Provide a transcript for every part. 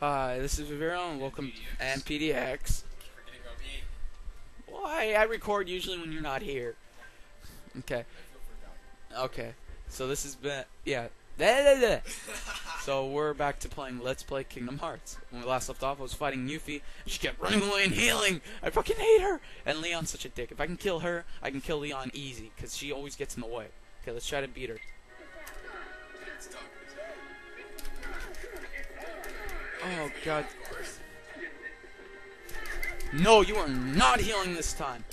Hi, this is Veviro and welcome and PDX. Forgetting about me. Why? I record usually when you're not here. Okay. I. Okay. So this has been yeah. So we're back to playing Let's Play Kingdom Hearts. When we last left off, I was fighting Yuffie. She kept running away and healing. I fucking hate her. And Leon's such a dick. If I can kill her, I can kill Leon easy because she always gets in the way. Okay, let's try to beat her. Oh god. No, you are not healing this time.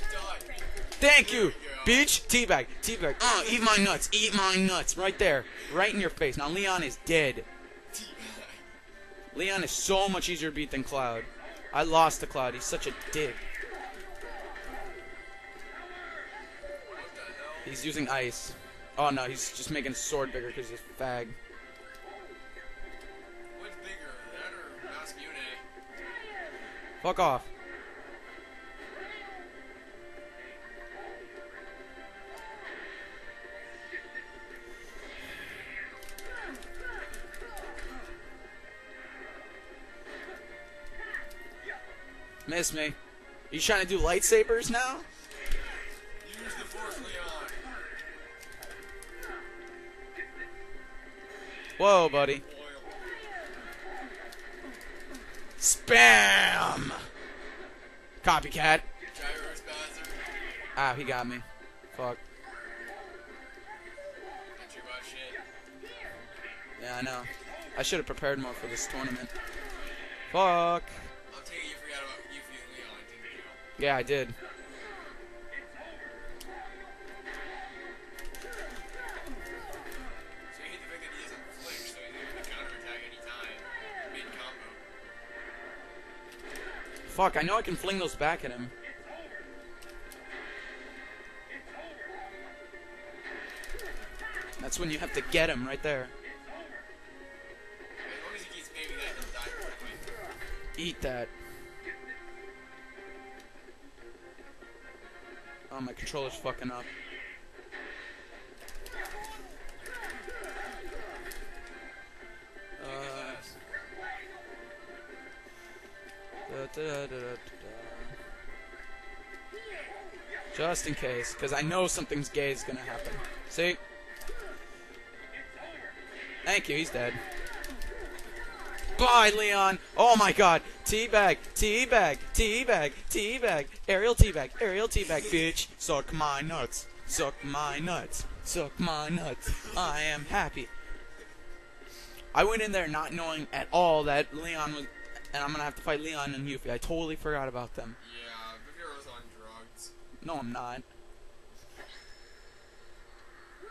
Thank you, bitch. Teabag, teabag. Uh, eat my nuts, eat my nuts. Right there, right in your face. Now Leon is dead. Leon is so much easier to beat than Cloud. I lost to Cloud. He's such a dick. He's using ice. Oh no, he's just making his sword bigger because he's a fag. Fuck off. Miss me. You trying to do lightsabers now? Force. Whoa, buddy. Spam! Copycat. Ah, he got me. Fuck. Not too much shit. Yeah, I know. I should have prepared more for this tournament. Fuck. I'll take it you forgot about Yuffie and Leon, didn't you? Yeah, I did. Fuck, I know I can fling those back at him. That's when you have to get him right there. Eat that. Oh, my controller's fucking up. Da, da, da. Just in case, because I know something's gay is gonna happen. See? Thank you, he's dead. Bye, Leon! Oh my god! Teabag! Teabag! Teabag! Teabag! Aerial teabag! Aerial teabag, bitch! Suck my nuts! Suck my nuts! Suck my nuts! I am happy. I went in there not knowing at all that Leon was. And I'm gonna have to fight Leon and Yuffie. I totally forgot about them. Yeah, Veviro's on drugs. No, I'm not. No,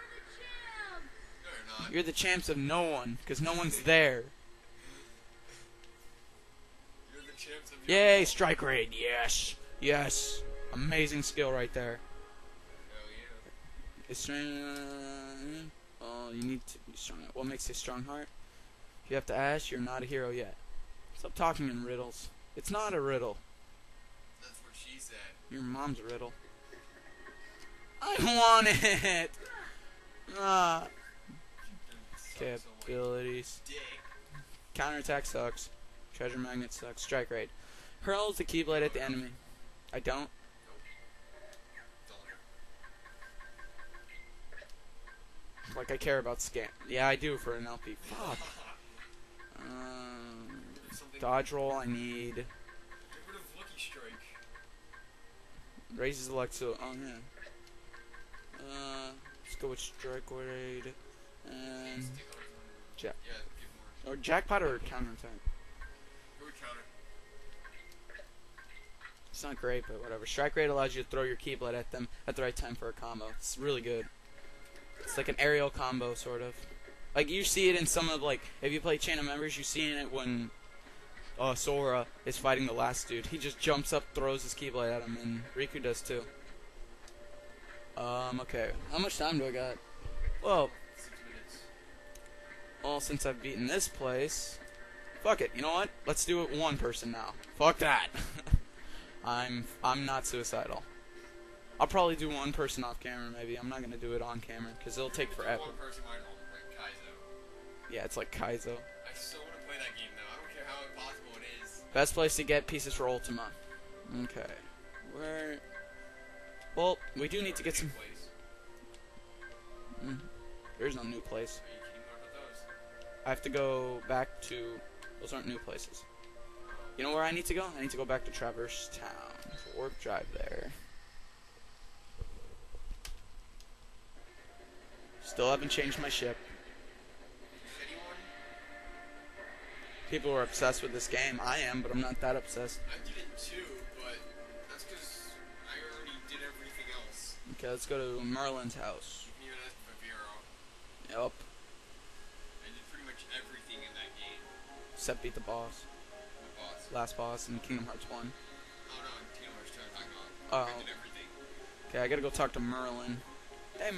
you're not. You're the champs of no one, because no one's there. You're the champs of Yay, strike raid! Yes! Yes! Amazing skill right there. Hell yeah. Is strong. Oh, you need to be strong. What makes you a strong heart? If you have to ask, you're not a hero yet. Stop talking in riddles. It's not a riddle. That's what she said. Your mom's a riddle. I want it! Ah. Okay, Sucks so much. abilities. Dick. Counterattack sucks. Treasure magnet sucks. Strike raid. Hurls the keyblade at the enemy. I don't. Don't. Like I care about scan. Yeah, I do for an LP. Fuck. Dodge roll. I need. Get rid of Lucky Strike. Raises the luck so. Oh yeah. Uh, let's go with strike raid and Stick on his own. Ja- Yeah, or jackpot or counterattack. Go with counter. It's not great, but whatever. Strike raid allows you to throw your keyblade at them at the right time for a combo. It's really good. It's like an aerial combo, sort of. Like you see it in some of like if you play Chain of Memories, you see it when uh, Sora is fighting the last dude. He just jumps up, throws his keyblade at him, and Riku does too. Um, okay. How much time do I got? Well, Six well, since I've beaten this place, fuck it. You know what? Let's do it one person now. Fuck that. I'm I'm not suicidal. I'll probably do one person off camera, maybe. I'm not gonna do it on camera because it'll take forever. One person like Kaizo. Yeah, it's like Kaizo. I so want to play that game though. I don't care how impossible Best place to get pieces for Ultima. Okay. Where? Well, we do need to get some. Place. Mm, there's no new place. Are you kidding me about those? I have to go back to. Those aren't new places. You know where I need to go? I need to go back to Traverse Town. Warp Drive there. Still haven't changed my ship. People are obsessed with this game. I am, but I'm not that obsessed. I did it too, but that's because I already did everything else. Okay, let's go to Merlin's house. Even as Veviro. Yup. I did pretty much everything in that game. Except beat the boss. The boss. Last boss in Kingdom Hearts 1. Oh no, in Kingdom Hearts 2 I'm talking about. I Oh. did everything. Okay, I gotta go talk to Merlin. Hey,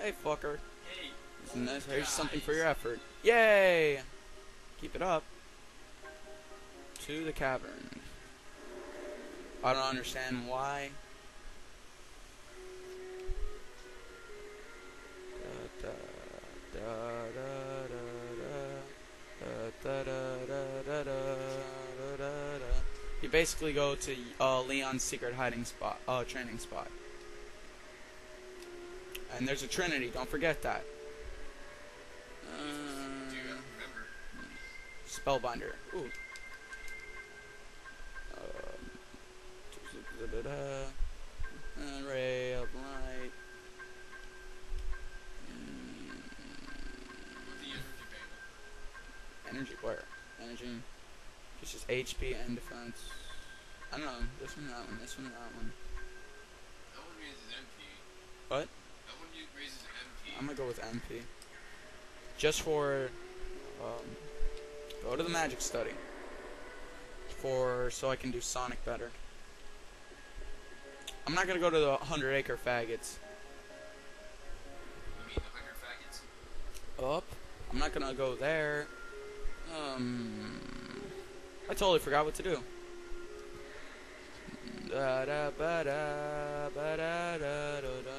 hey, fucker. Hey, Isn't this- Here's something for your effort. Yay! Keep it up. To the cavern. I don't understand why. Da, da, da, you basically go to uh, Leon's secret hiding spot, uh, training spot. And there's a trinity, don't forget that. Spellbinder. Ooh. Um, ray of light. Mm, energy panel. energy where? Energy. It's just HP and defense. I don't know. This one, that one, this one, that one. That one raises MP. What? That one raises MP. I'm gonna go with MP. Just for, um, go to the magic study. For, so I can do Sonic better. I'm not gonna go to the Hundred Acre Faggots. You mean the hundred faggots? Up. I'm not gonna go there. Um, I totally forgot what to do. Da da ba da ba da da da da.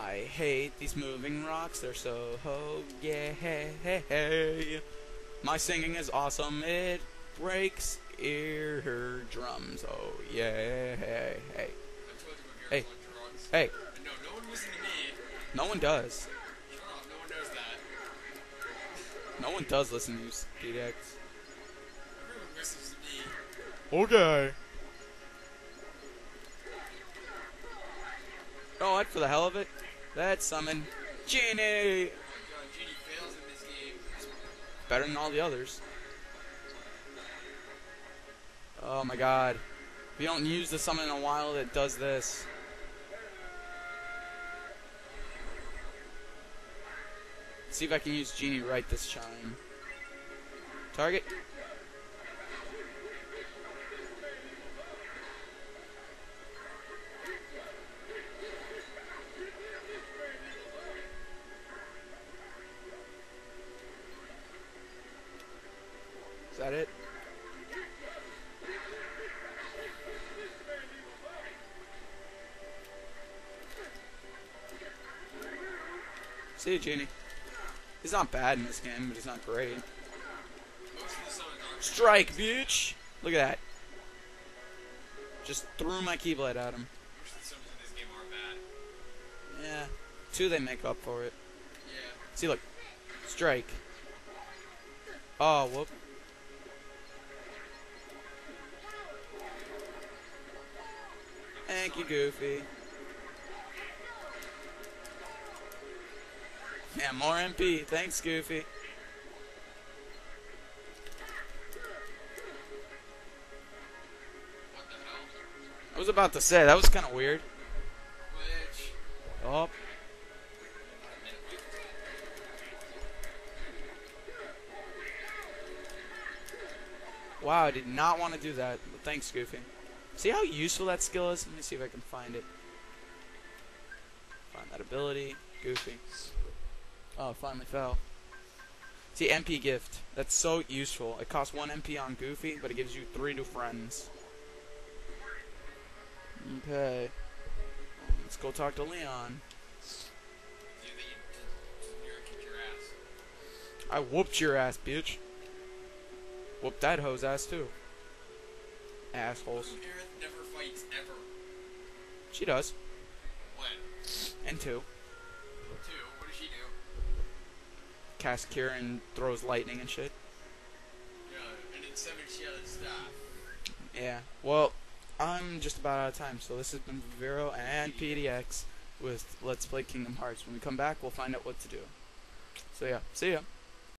I hate these moving rocks. They're so ho yeah hey hey My singing is awesome. It breaks eardrums. Oh yeah hey hey Hey. hey. No, no one listens to me. No one does. No one knows that. No one does listen to you, DX. Everyone listens to me. Okay. Oh, what for the hell of it? Let's summon Genie. Better than all the others. Oh my god. We don't use the summon in a while that does this. See if I can use Genie right this time. Target. Is that it? See you, Genie. He's not bad in this game, but he's not great. Most of the summons aren't. Strike, bitch! Look at that. Just threw my Keyblade at him. Most of the summons in this game are bad. Yeah. Two, they make up for it. Yeah. See, look. Strike. Oh, whoop. Thank you, Goofy. Yeah, more MP. Thanks, Goofy. What the hell? I was about to say, that was kind of weird. Which? Oh, wow, I did not want to do that. Thanks, Goofy. See how useful that skill is? Let me see if I can find it. Find that ability. Goofy. Oh, finally fell. See, MP gift. That's so useful. It costs 1 MP on Goofy, but it gives you 3 new friends. Okay. Let's go talk to Leon. I whooped your ass, bitch. Whoop that hoe's ass too. Assholes. She does. When? And two. Two. What does she do? Cast Cure and throws lightning and shit. Yeah, and in seven she has staff. Yeah. Well, I'm just about out of time, so this has been Vero and PDX with Let's Play Kingdom Hearts. When we come back, we'll find out what to do. So yeah, see ya.